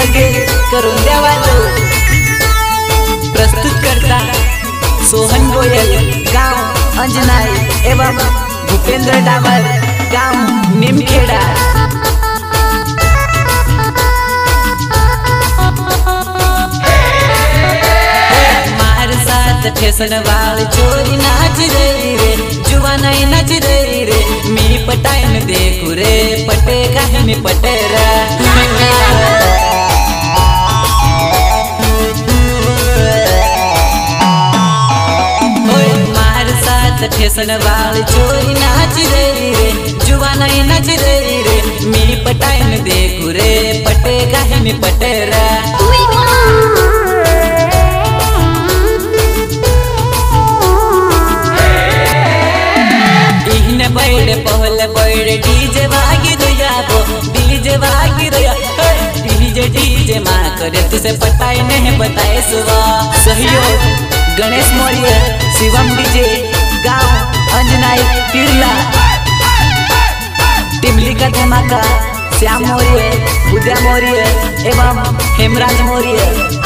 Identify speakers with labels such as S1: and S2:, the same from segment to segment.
S1: करून द्यावालो प्रस्तुत करता सोहन गोयल, गाँव अंजनाई. एवं भूपेंद्र डाबर, गाँव निमखेड़ा. ठेसन वाल चोरी नाच रे जुवा नहीं नाच रही रे. मी पटाइन देखू रे, पटे काहे पटेरा. साथ ठेसन वाल चोरी नाच रही रे जुवा नहीं नाच रही रे। मी पटाइन देखू रे पटे मी पटेरा। बैठे पहले बैठे डीजे वागी रोया वो, डीजे वागी रोया। डीजे डीजे माँ करे तुझे पताई नहीं बताए सुबह सहयोग, गणेश मौर्य, शिवम डीजे। गाँव, अंजनाई तिरला टिमली का धमाका, श्याम मौर्य उदय मौर्य एवं हेमराज मौर्य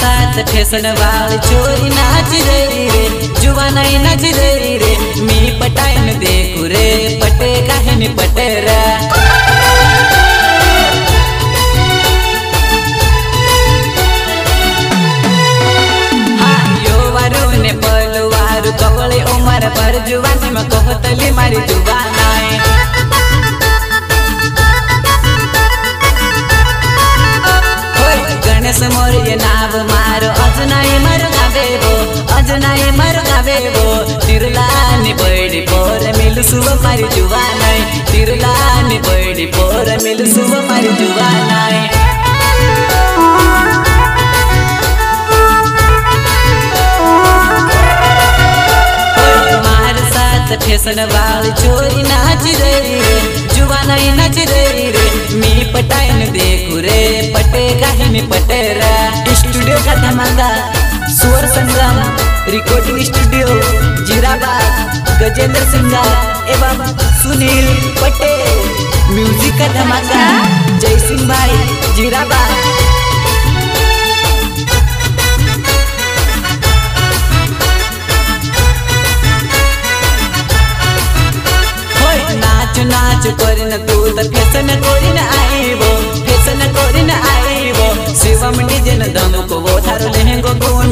S1: साथ ठेसन चोरी नाच रही रे जुवा नहीं नाच रही रे मी पटाइन देखू रे पटे काहे मी पटेरा હા, યોવારુને પલવારું કવળે ઉમર પર જુવાનીમાં કહતલી મારી જુવાનાય હોય ગણેશ મોર્ય નાવ મારો અજનાય મારો ગાવેવો सजनाए मर गावेल वो तिरलानी बड़ी पोर मिल सुबह मारी जुवानाई तिरलानी बड़ी पोर मिल सुबह मारी जुवानाई साथ फेसन वाली नाच रही रे जुवानाई नाच रही रे मी पटाइन देखू रे पटे कहीं पटेरा स्टूडियो का धमाका स्वर संग्राम रिकॉर्डिंग स्टूडियो, जीराबाद, गजेंद्र सिंगार एवं सुनील पटेल। म्यूज़िक का धमाका, जय सिंह भाई जीराबाद नाच नाच, करीन तू तर फेसन करीन आईबो फेसन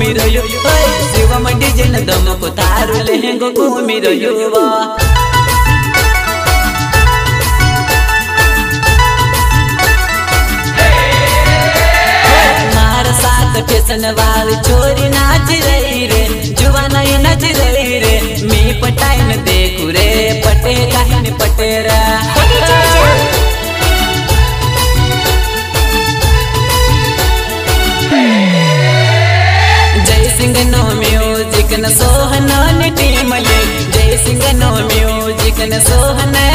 S1: घूमी रयो होय शिवम डिजेन दमको थारो लेहेंगो घूमी रयो वा मार साथ फेसन वाल चोरी नाच रही रे जुवा नहीं नाच रही रे मी पटाइन देखू रे पटे काहिन पटेरा म्यूज़िक न सोहन न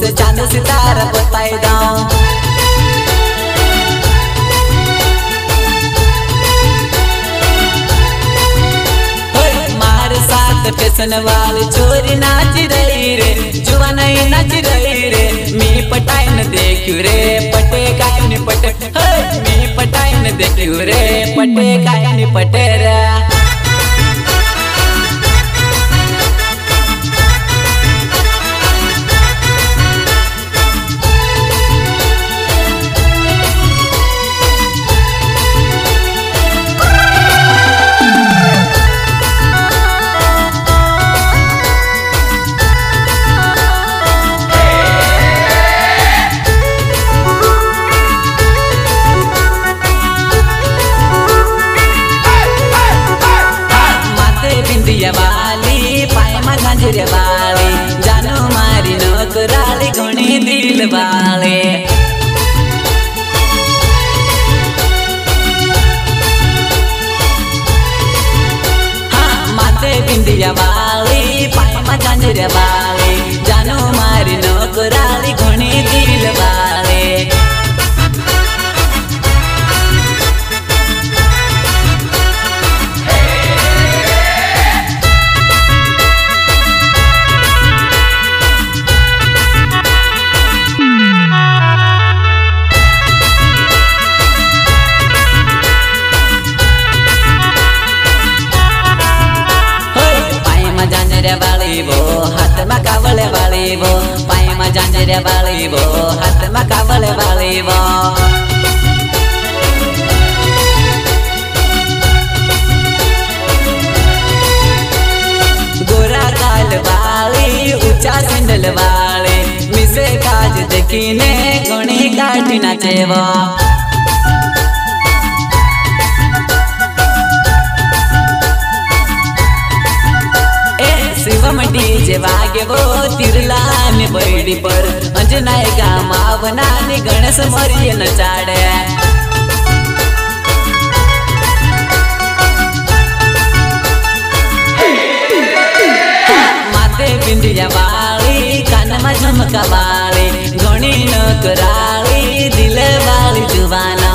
S1: से चाँद सितारा बताई दाऊं फ़ैशन वाली छोरी नाच रही रे, जुआ नहीं नाच रही रे। मी पटाइन देखियो रे, पटे का पटे मी पटाइन देखियो रे, पटे का पटे। balik. मेरे बालीबो हाथ मका बले बालीबो गोरा काल वाली शिवम डीजे वागे वो तिरला ने बैडी पर अंजना एका मावना ने गणेश मरिए न चाड़े। माते बिंदिया वाली, कान में झमका वाली, गणी न कराली, दिले वाली जुबाना।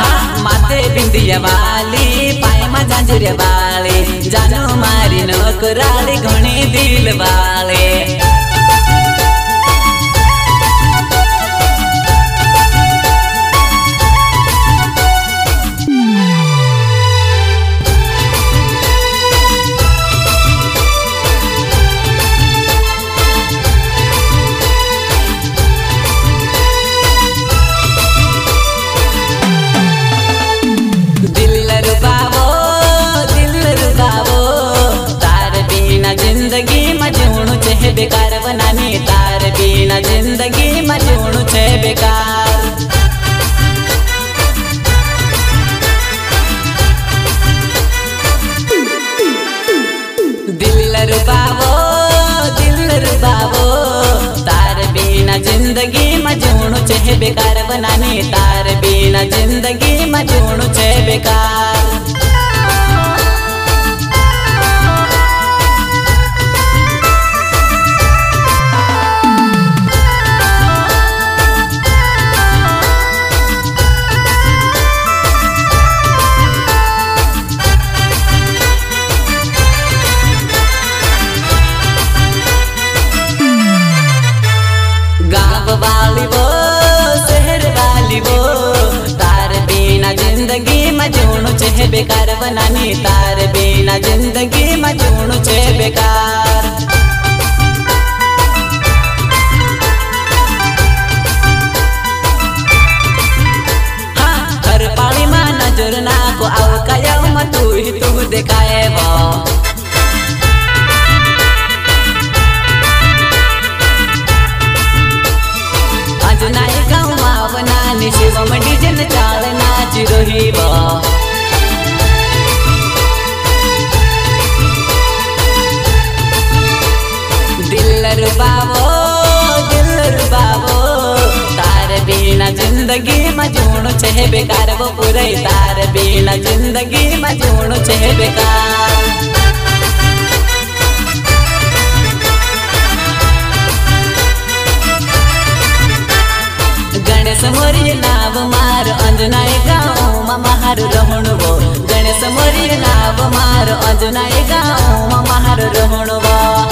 S1: हाँ, वाली मांजरे वाले जानू मारी नौकराली घणी दिल वाले। जीवणु छे बेकार बनाने तार बिना ज़िंदगी में जीवणु छे बेकार. दिल रुबावो दिल रुबावो, तार बिना ज़िंदगी में जीवणु छे बेकार बनाने तार बिना ज़िंदगी में जीवणु छे बेकार. बेकार तार बिना ज़िंदगी में जोणु છે બેકાર બપુરે તાર બેલા જિંદગીમાં જોણું છે બેકાર ગણેશ મોરી નામ માર અંજનાય ગામમાં મારું રમણું બો ગણેશ મોરી નામ માર અંજનાય ગામમાં મારું રમણું